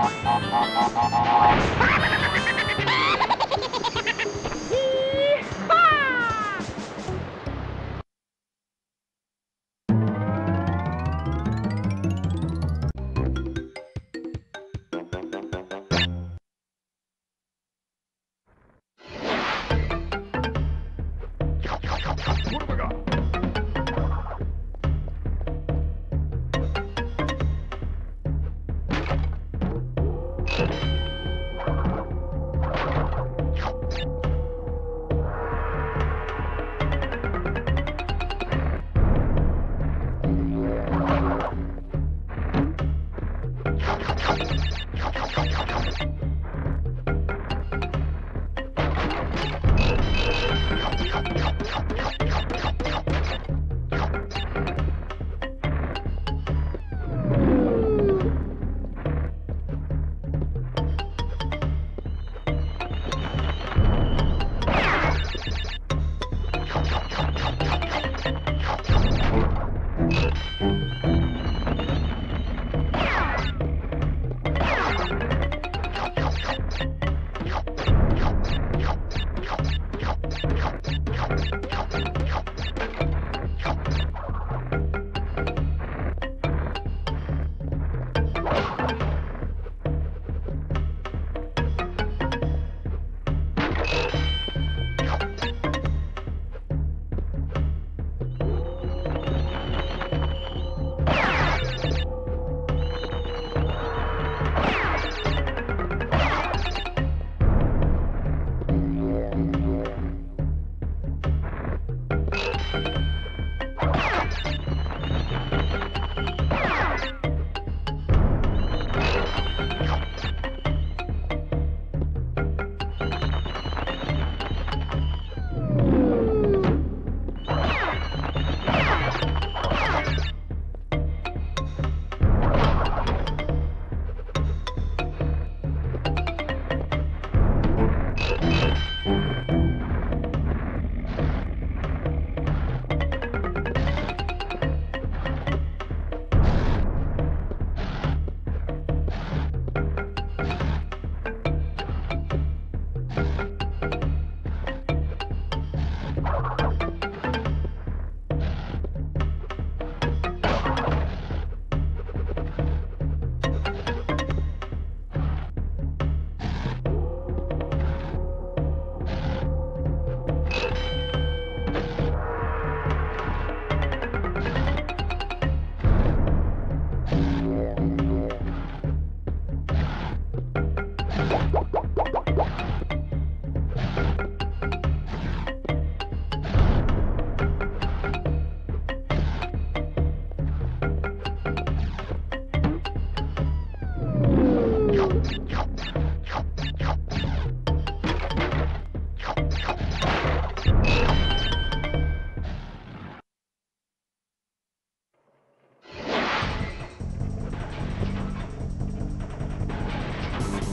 なななななな。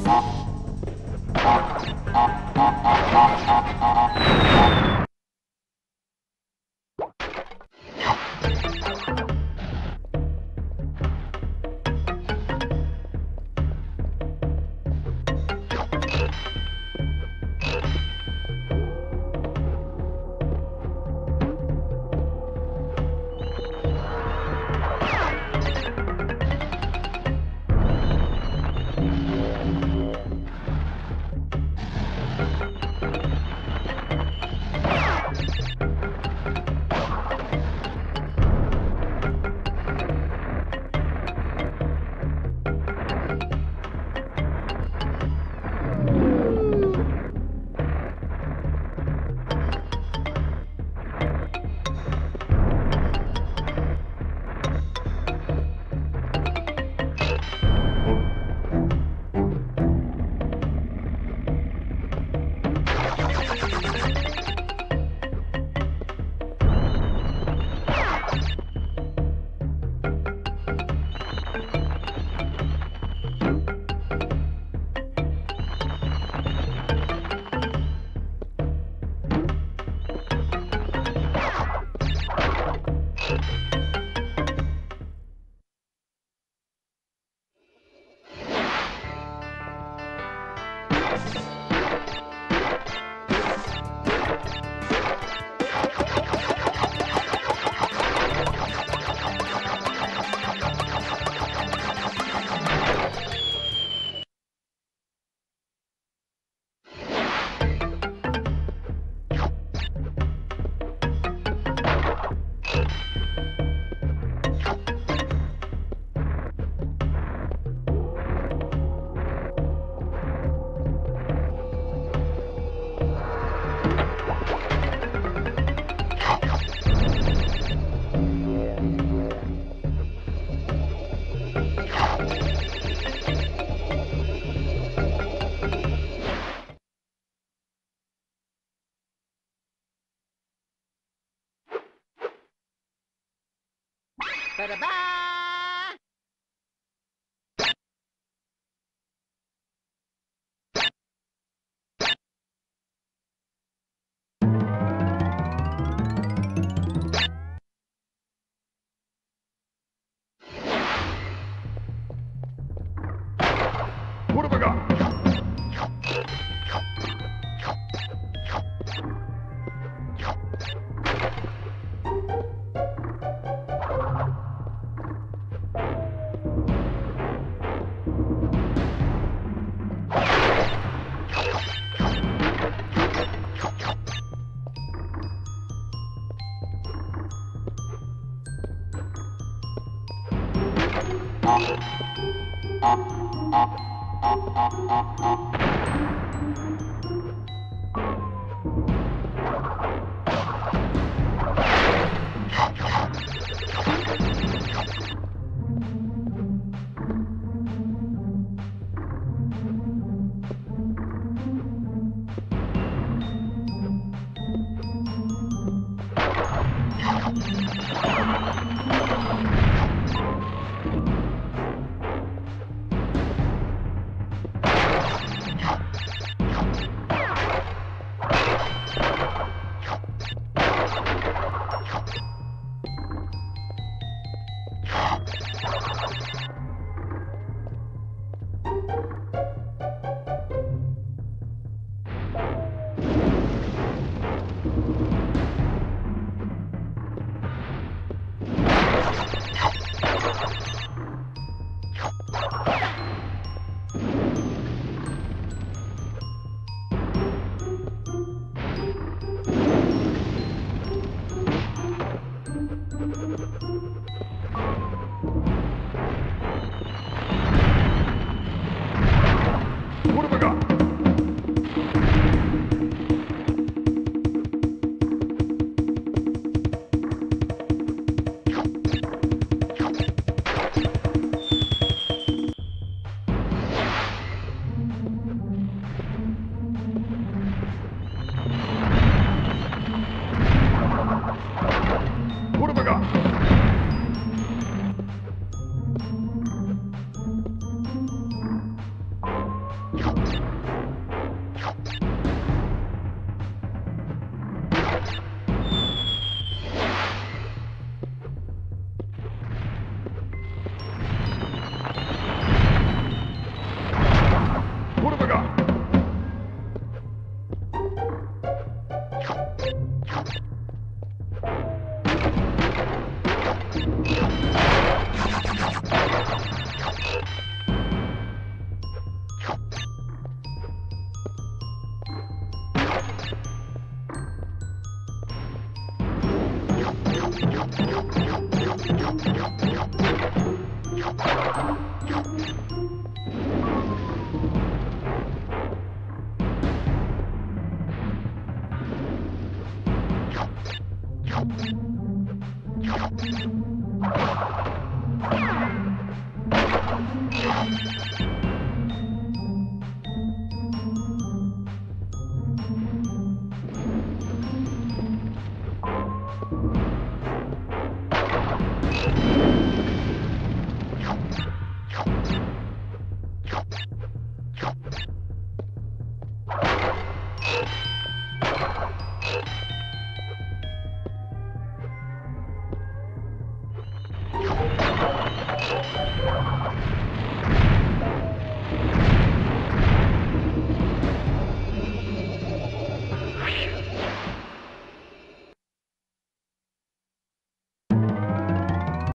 Thank. Ba-da-ba! What have I got? you. What you